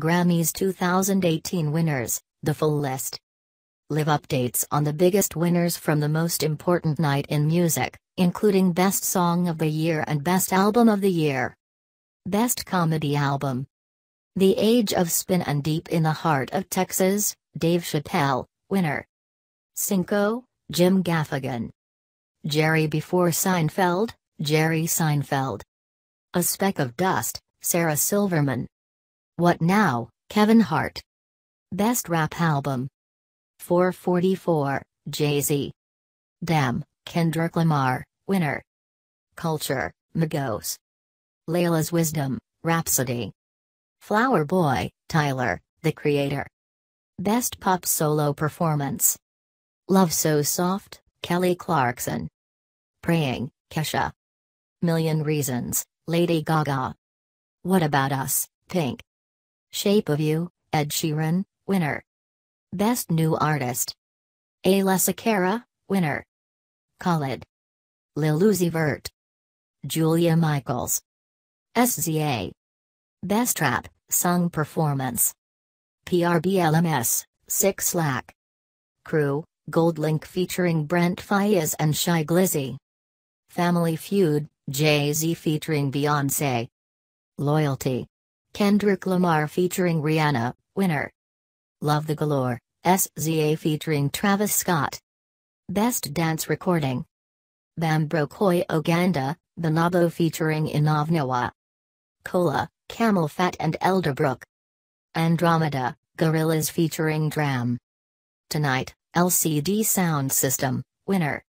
Grammys 2018 winners, the full list. Live updates on the biggest winners from the most important night in music, including Best Song of the Year and Best Album of the Year. Best Comedy Album. The Age of Spin and Deep in the Heart of Texas, Dave Chappelle, winner. Cinco, Jim Gaffigan. Jerry Before Seinfeld, Jerry Seinfeld. A Speck of Dust, Sarah Silverman. What Now, Kevin Hart. Best Rap Album. 444, Jay-Z. Damn, Kendrick Lamar, winner. Culture, Migos. Laila's Wisdom, Rapsody. Flower Boy, Tyler, the creator. Best Pop Solo Performance. Love So Soft, Kelly Clarkson. Praying, Kesha. Million Reasons, Lady Gaga. What About Us, Pink. Shape of You, Ed Sheeran, winner. Best New Artist. Alessia Cara, winner. Khalid. Lil Uzi Vert. Julia Michaels. SZA. Best Rap, Sung Performance. PRBLMS, 6lack. Crew, Goldlink featuring Brent Faiyaz and Shy Glizzy. Family Feud, Jay-Z featuring Beyonce. Loyalty. Kendrick Lamar featuring Rihanna, winner. Love the Galore, SZA featuring Travis Scott. Best Dance Recording. Bambro Koyo Ganda, Bonobo featuring Innov Gnawa. Cola, Camelphat and Elderbrook. Andromeda, Gorillaz featuring DRAM. Tonite, LCD Soundsystem, winner.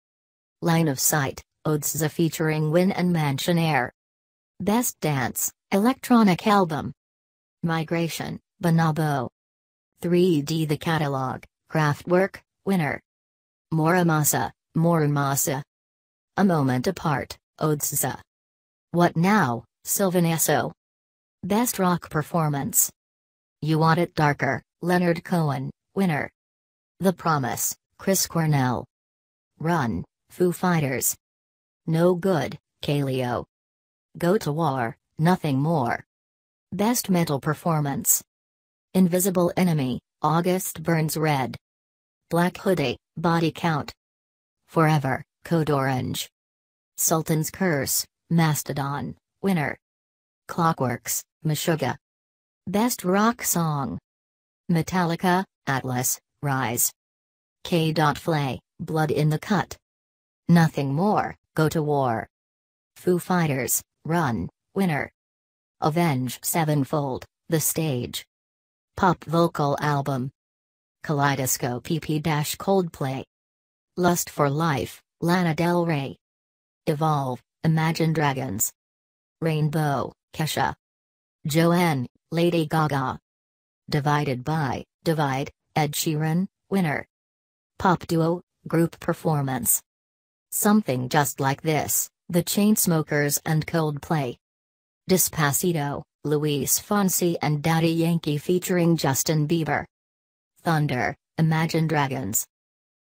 Line of Sight, Odesza featuring WYNNE and Mansionair. Best Dance, Electronic Album. Migration, Bonobo. 3D The Catalog, Kraftwerk, winner. Mura Masa, Moramasa. A Moment Apart, Odesza. What Now, Sylvan Esso. Best Rock Performance. You Want It Darker, Leonard Cohen, winner. The Promise, Chris Cornell. Run, Foo Fighters. No Good, Kaleo. Go to War, Nothing More. Best Metal Performance. Invisible Enemy, August Burns Red. Black Hoodie, Body Count. Forever, Code Orange. Sultan's Curse, Mastodon, winner. Clockworks, Meshuggah. Best Rock Song. Metallica, Atlas, Rise. K. Flay, Blood in the Cut. Nothing More, Go to War. Foo Fighters, Run, winner. Avenged Sevenfold, The Stage. Pop Vocal Album. Kaleidoscope EP Coldplay. Lust for Life, Lana Del Rey. Evolve, Imagine Dragons. Rainbow, Kesha. Joanne, Lady Gaga. Divided by, Divide, Ed Sheeran, winner. Pop duo, group performance. Something just like this, The Chainsmokers and Coldplay. Despacito, Luis Fonsi and Daddy Yankee featuring Justin Bieber. Thunder, Imagine Dragons.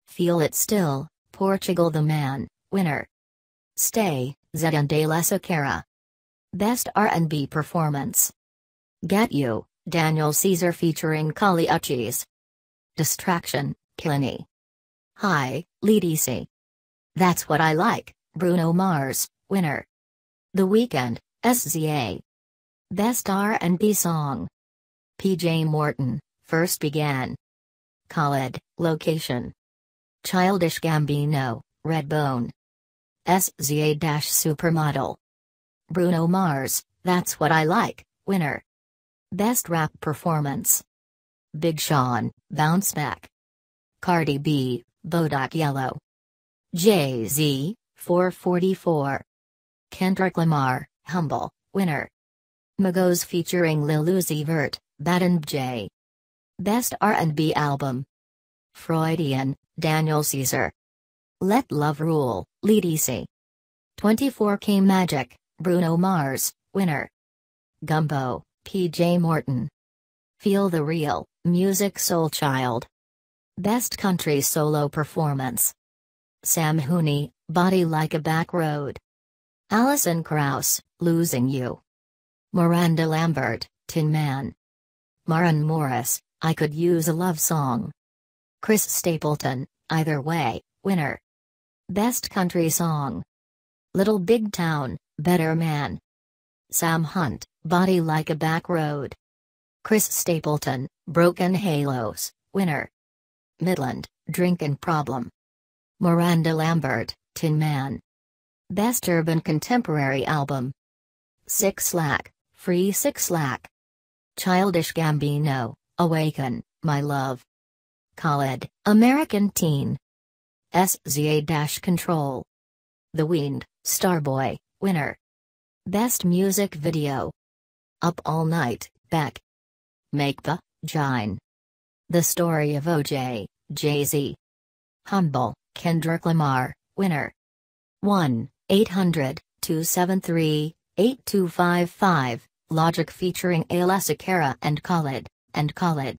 Feel It Still, Portugal the Man, winner. Stay, Zedd and Alessia Cara. Best R&B Performance. Get You, Daniel Caesar featuring Kali Uchis. Distraction, Kehlani. Hi, Ledisi. That's What I Like, Bruno Mars, winner. The Weeknd, SZA. Best R&B Song. PJ Morton, First Began. Khalid, Location. Childish Gambino, Redbone. SZA-Supermodel. Bruno Mars, That's What I Like, winner. Best Rap Performance. Big Sean, Bounce Back. Cardi B, Bodak Yellow. Jay-Z, 444. Kendrick Lamar, Humble, winner. Migos featuring Lil Uzi Vert, Bad and J. Best R&B Album. Freudian, Daniel Caesar. Let Love Rule, Ledisi. 24K Magic, Bruno Mars, winner. Gumbo, PJ Morton. Feel the Real, Musiq Soulchild. Best Country Solo Performance. Sam Hunt, Body Like a Back Road. Alison Krauss, Losing You. Miranda Lambert, Tin Man. Maren Morris, I Could Use a Love Song. Chris Stapleton, Either Way, winner. Best Country Song. Little Big Town, Better Man. Sam Hunt, Body Like a Back Road. Chris Stapleton, Broken Halos, winner. Midland, Drinkin' Problem. Miranda Lambert, Tin Man. Best Urban Contemporary Album. 6lack, Free 6lack. Childish Gambino, Awaken, My Love. Khalid, American Teen. SZA Control. The Weeknd, Starboy, winner. Best Music Video. Up All Night, Beck. Make the, Jain. The Story of OJ, Jay Z. Humble, Kendrick Lamar, winner. 1 800 273 8255, Logic featuring Alessia Cara and Khalid, and Khalid.